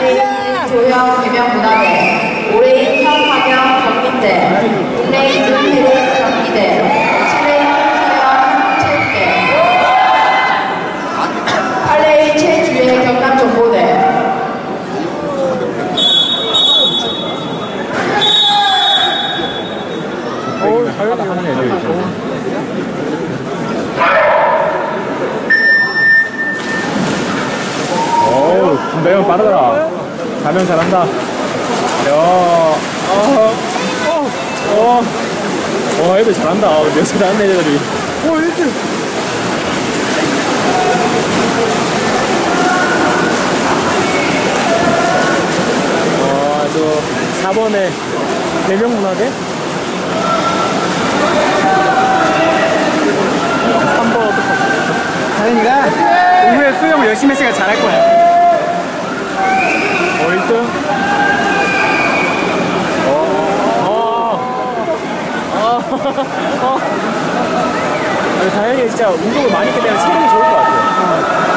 맞아. 조형 개명문화대, 올해인 사업하면 경민대, 국내인 주택은 경기대, 칠레인 서현 체육대, 팔레인 최주의 경남정보대, 어, 사연 하는 애들 있잖아. 김다영 빠르더라. 가면 잘한다. 야, 어, 어, 어, 어, 애들 잘한다. 어, 역시 잘하는 애들이. 오, 1등. 어, 저 4번에 대명 문화재? 3번 어떡하지? 다현이가 오후에 수영 열심히 했으니까 잘할 거야. 어, 1등? 어, 어, 다현이 진짜 운동을 많이 했기 때문에 체력이 좋을 것 같아요. 어.